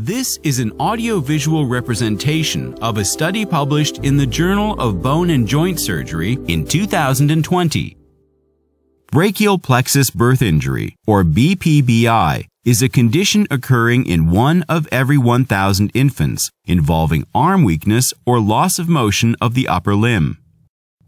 This is an audiovisual representation of a study published in the Journal of Bone and Joint Surgery in 2020. Brachial plexus birth injury, or BPBI, is a condition occurring in one of every 1,000 infants involving arm weakness or loss of motion of the upper limb.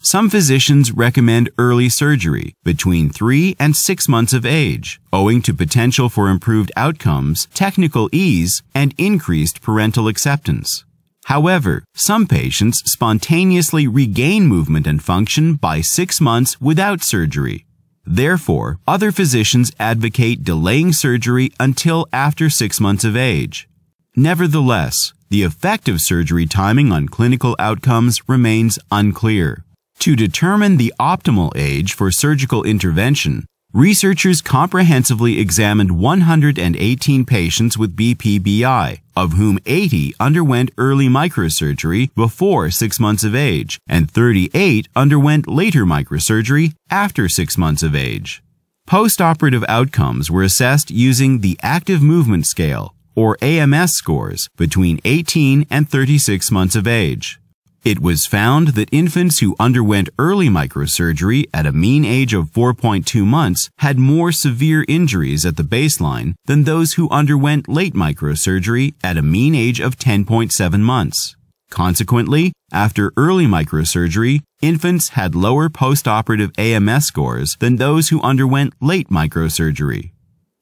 Some physicians recommend early surgery between 3 and 6 months of age, owing to potential for improved outcomes, technical ease, and increased parental acceptance. However, some patients spontaneously regain movement and function by 6 months without surgery. Therefore, other physicians advocate delaying surgery until after 6 months of age. Nevertheless, the effect of surgery timing on clinical outcomes remains unclear. To determine the optimal age for surgical intervention, researchers comprehensively examined 118 patients with BPBI, of whom 80 underwent early microsurgery before 6 months of age, and 38 underwent later microsurgery after 6 months of age. Postoperative outcomes were assessed using the Active Movement Scale, or AMS scores, between 18 and 36 months of age. It was found that infants who underwent early microsurgery at a mean age of 4.2 months had more severe injuries at the baseline than those who underwent late microsurgery at a mean age of 10.7 months. Consequently, after early microsurgery, infants had lower postoperative AMS scores than those who underwent late microsurgery.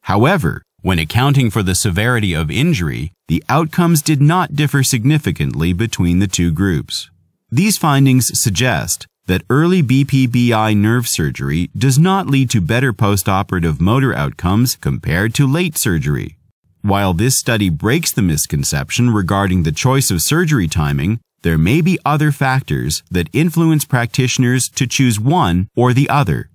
However, when accounting for the severity of injury, the outcomes did not differ significantly between the two groups. These findings suggest that early BPBI nerve surgery does not lead to better postoperative motor outcomes compared to late surgery. While this study breaks the misconception regarding the choice of surgery timing, there may be other factors that influence practitioners to choose one or the other.